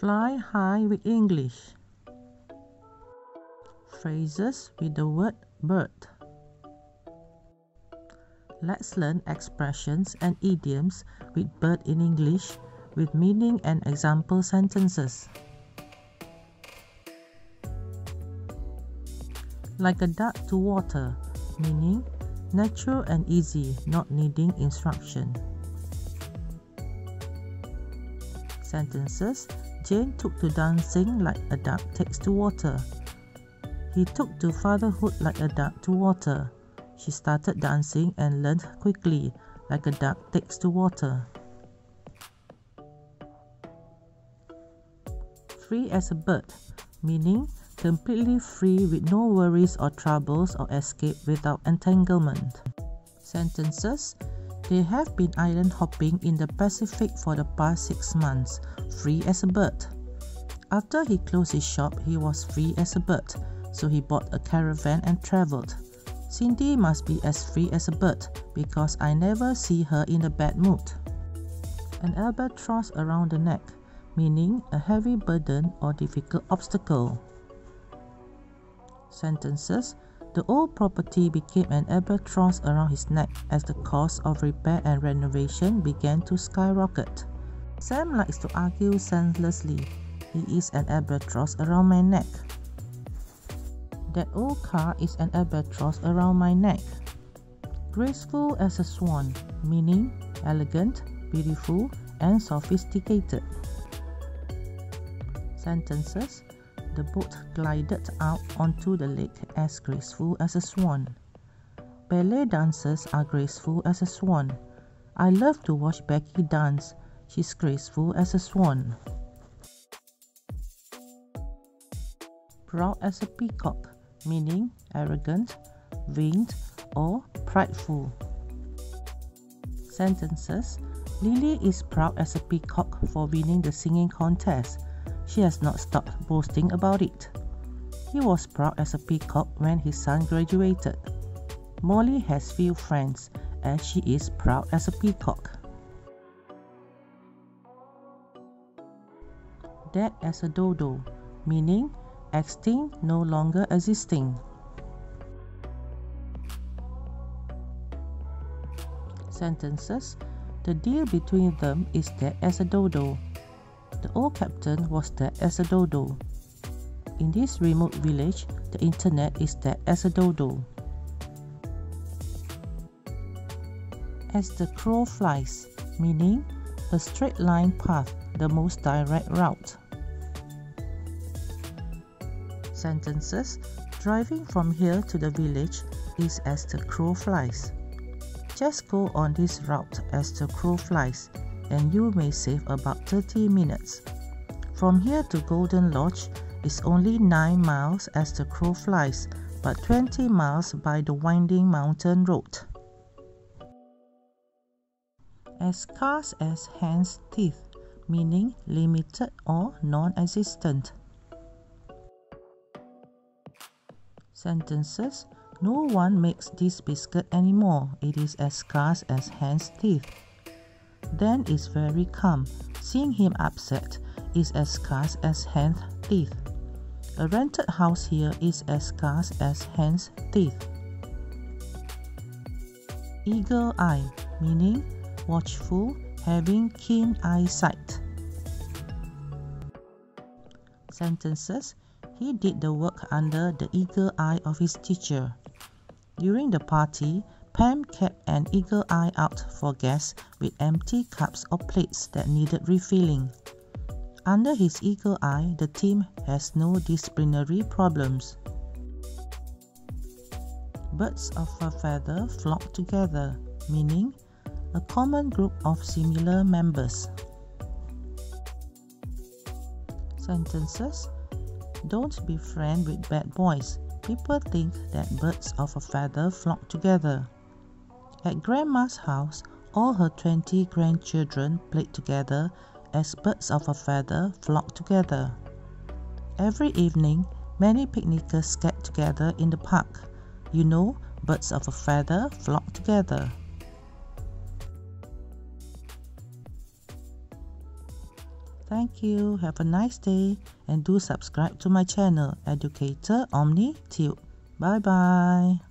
Fly high with English. Phrases with the word bird. Let's learn expressions and idioms with bird in English with meaning and example sentences. Like a duck to water, meaning natural and easy, not needing instruction. Sentences Jane took to dancing like a duck takes to water. He took to fatherhood like a duck to water. She started dancing and learned quickly, like a duck takes to water. Free as a bird, meaning completely free with no worries or troubles or escape without entanglement. Sentences They have been island hopping in the Pacific for the past six months, free as a bird. After he closed his shop, he was free as a bird, so he bought a caravan and traveled. Cindy must be as free as a bird because I never see her in a bad mood. An albatross around the neck, meaning a heavy burden or difficult obstacle. Sentences The old property became an albatross around his neck as the cost of repair and renovation began to skyrocket. Sam likes to argue senselessly. He is an albatross around my neck. That old car is an albatross around my neck. Graceful as a swan, meaning elegant, beautiful, and sophisticated. Sentences the boat glided out onto the lake as graceful as a swan. Ballet dancers are graceful as a swan. I love to watch Becky dance. She's graceful as a swan. Proud as a peacock, meaning arrogant, vain, or prideful. Sentences Lily is proud as a peacock for winning the singing contest she has not stopped boasting about it. He was proud as a peacock when his son graduated. Molly has few friends and she is proud as a peacock. Dead as a dodo, meaning extinct, no longer existing. Sentences The deal between them is dead as a dodo. The old captain was dead as a dodo. In this remote village, the internet is dead as a dodo. As the crow flies, meaning a straight line path, the most direct route. Sentences Driving from here to the village is as the crow flies. Just go on this route as the crow flies and you may save about 30 minutes. From here to Golden Lodge is only 9 miles as the crow flies, but 20 miles by the winding mountain road. As scarce as hen's teeth, meaning limited or non-existent. Sentences No one makes this biscuit anymore. It is as scarce as hen's teeth. Dan is very calm. Seeing him upset is as scarce as hen's teeth. A rented house here is as scarce as hen's teeth. Eagle eye, meaning watchful, having keen eyesight. Sentences He did the work under the eagle eye of his teacher. During the party, Pam kept an eagle eye out for guests with empty cups or plates that needed refilling. Under his eagle eye, the team has no disciplinary problems. Birds of a feather flock together, meaning a common group of similar members. Sentences Don't be friends with bad boys. People think that birds of a feather flock together. At Grandma's house, all her 20 grandchildren played together as birds of a feather flock together. Every evening, many picnickers get together in the park. You know, birds of a feather flock together. Thank you. Have a nice day and do subscribe to my channel Educator Omni Tube. Bye bye.